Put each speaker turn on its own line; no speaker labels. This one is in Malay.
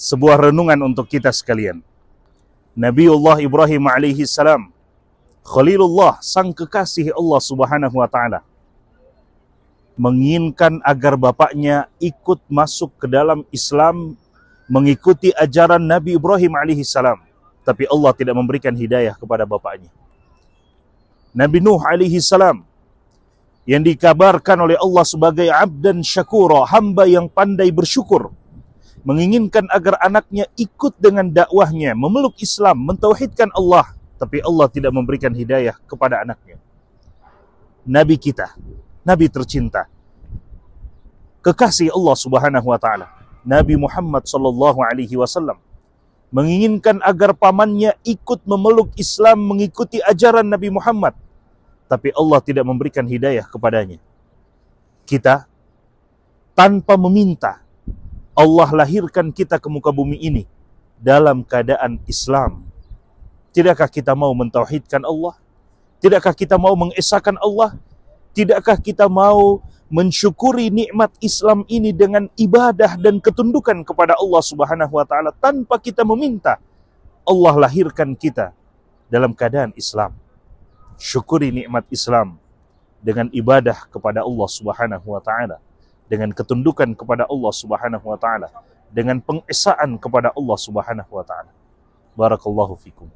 sebuah renungan untuk kita sekalian. Nabiullah Ibrahim alaihi salam, Khalilullah, sang kekasih Allah Subhanahu wa taala, menginginkan agar bapaknya ikut masuk ke dalam Islam mengikuti ajaran Nabi Ibrahim alaihi salam, tapi Allah tidak memberikan hidayah kepada bapaknya. Nabi Nuh alaihi salam yang dikabarkan oleh Allah sebagai abdan syakura, hamba yang pandai bersyukur, menginginkan agar anaknya ikut dengan dakwahnya, memeluk Islam, mentauhidkan Allah, tapi Allah tidak memberikan hidayah kepada anaknya. Nabi kita, Nabi tercinta, kekasih Allah Subhanahu wa taala, Nabi Muhammad sallallahu alaihi wasallam. Menginginkan agar pamannya ikut memeluk Islam mengikuti ajaran Nabi Muhammad. Tapi Allah tidak memberikan hidayah kepadanya. Kita tanpa meminta Allah lahirkan kita ke muka bumi ini dalam keadaan Islam. Tidakkah kita mau mentauhidkan Allah? Tidakkah kita mau mengesahkan Allah? Tidakkah kita mau mensyukuri nikmat Islam ini dengan ibadah dan ketundukan kepada Allah Subhanahu wa taala tanpa kita meminta? Allah lahirkan kita dalam keadaan Islam. Syukuri nikmat Islam dengan ibadah kepada Allah Subhanahu wa taala dengan ketundukan kepada Allah Subhanahu wa taala dengan pengesaan kepada Allah Subhanahu wa taala. Barakallahu fikum